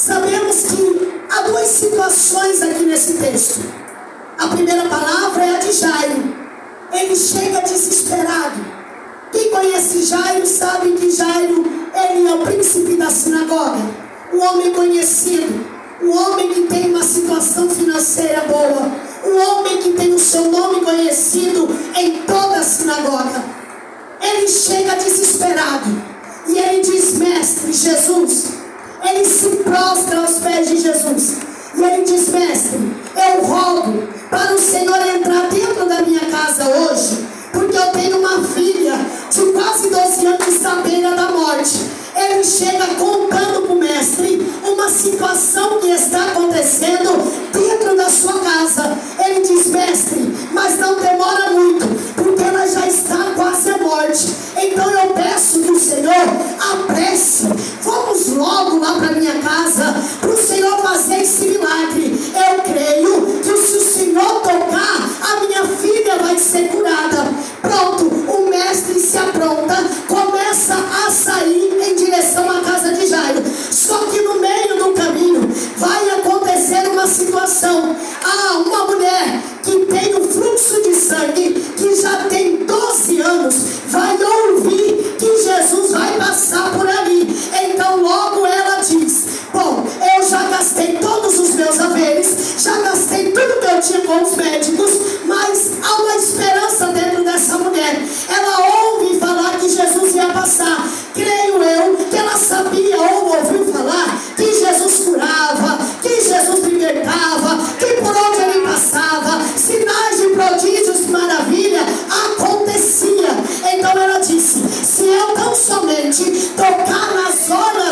Sabemos que há duas situações aqui nesse texto. A primeira palavra é a de Jairo. Ele chega desesperado. Quem conhece Jairo sabe que Jairo ele é o príncipe da sinagoga, o homem conhecido, o homem que tem uma situação financeira boa, o homem que tem o seu nome conhecido em toda a sinagoga. Ele chega desesperado e ele diz: Mestre Jesus, prostra aos pés de Jesus. E ele diz: Mestre, eu rogo para o Senhor entrar dentro da minha casa hoje, porque eu tenho uma filha de quase 12 anos que está à beira da morte. Ele chega contando para o mestre uma situação que está acontecendo situação. Há uma mulher que tem o fluxo de sangue, que já tem 12 anos, vai ouvir que Jesus vai passar por ali. Então logo ela diz: Bom, eu já gastei todos os meus haveres, já gastei tudo que eu tinha com os médicos, somente tocar nas horas